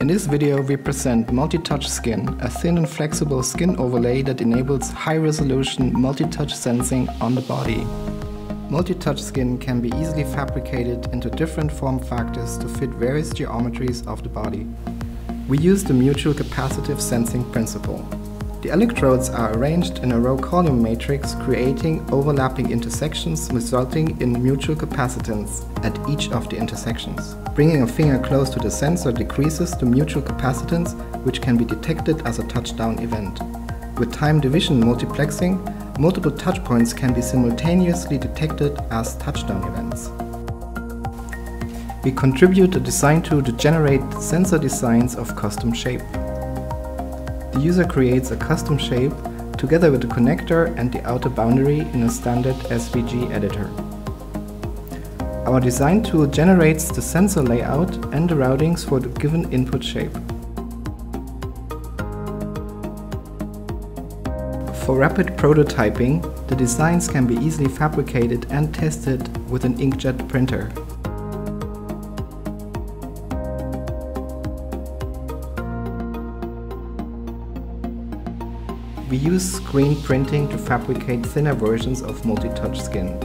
In this video we present Multi-Touch Skin, a thin and flexible skin overlay that enables high-resolution multi-touch sensing on the body. Multi-touch skin can be easily fabricated into different form factors to fit various geometries of the body. We use the mutual capacitive sensing principle. The electrodes are arranged in a row column matrix creating overlapping intersections resulting in mutual capacitance at each of the intersections. Bringing a finger close to the sensor decreases the mutual capacitance which can be detected as a touchdown event. With time division multiplexing, multiple touch points can be simultaneously detected as touchdown events. We contribute a design tool to generate sensor designs of custom shape. The user creates a custom shape together with the connector and the outer boundary in a standard SVG editor. Our design tool generates the sensor layout and the routings for the given input shape. For rapid prototyping, the designs can be easily fabricated and tested with an inkjet printer. We use screen printing to fabricate thinner versions of multi-touch skin.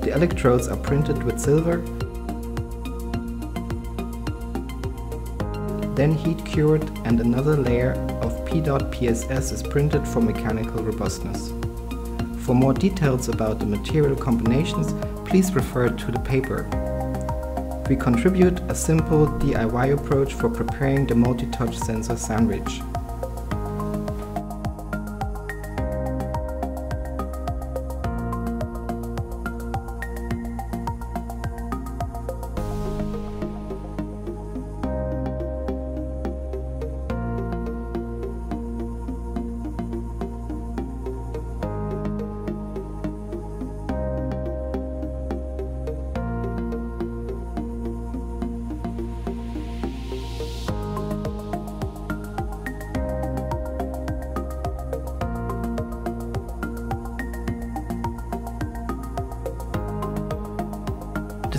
The electrodes are printed with silver, then heat cured and another layer of PEDOT:PSS is printed for mechanical robustness. For more details about the material combinations, please refer to the paper. We contribute a simple DIY approach for preparing the multi-touch sensor sandwich.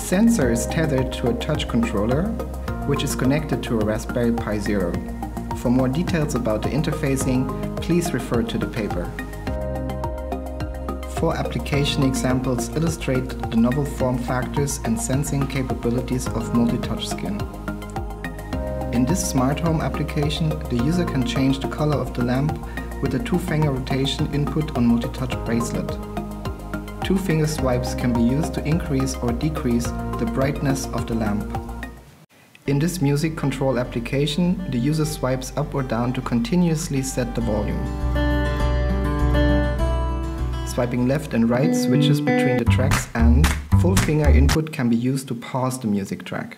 Sensor is tethered to a touch controller, which is connected to a Raspberry Pi Zero. For more details about the interfacing, please refer to the paper. Four application examples illustrate the novel form factors and sensing capabilities of multi-touch skin. In this smart home application, the user can change the color of the lamp with a two-finger rotation input on multi-touch bracelet. Two finger swipes can be used to increase or decrease the brightness of the lamp. In this music control application, the user swipes up or down to continuously set the volume. Swiping left and right switches between the tracks and full finger input can be used to pause the music track.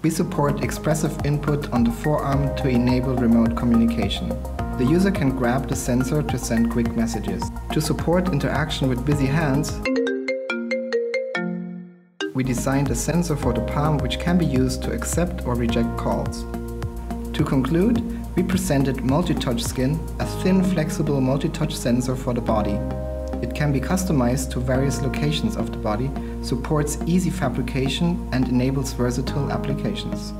We support expressive input on the forearm to enable remote communication. The user can grab the sensor to send quick messages. To support interaction with busy hands, we designed a sensor for the palm which can be used to accept or reject calls. To conclude, we presented Multi-Touch Skin, a thin, flexible multi-touch sensor for the body. It can be customized to various locations of the body, supports easy fabrication and enables versatile applications.